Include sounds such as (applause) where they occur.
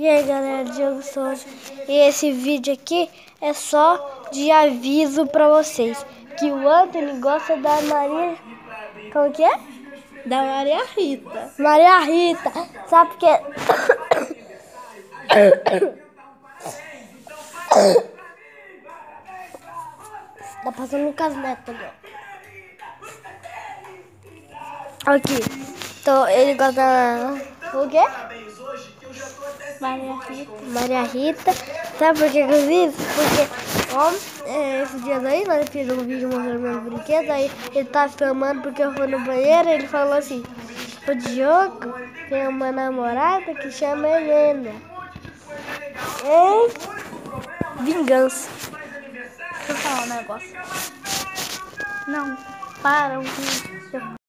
E aí galera, Diogo Souza. E esse vídeo aqui é só de aviso pra vocês. Que o Anthony gosta da Maria... Como que é? Da Maria Rita. Maria Rita. Sabe por quê? (coughs) Tá passando um casneto agora. Aqui. Então, ele gosta da... O quê? Maria Rita. Maria Rita. Sabe por que eu fiz? Porque, ó, é, esse dia daí, nós fizemos um vídeo mostrando meus brinquedos, aí ele tava filmando porque eu fui no banheiro ele falou assim, o Diogo tem uma namorada que chama Helena. É vingança. Deixa eu falar um negócio. Não, para o vídeo.